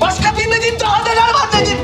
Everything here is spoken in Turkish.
Başka bilmediğim daha neler var dedim.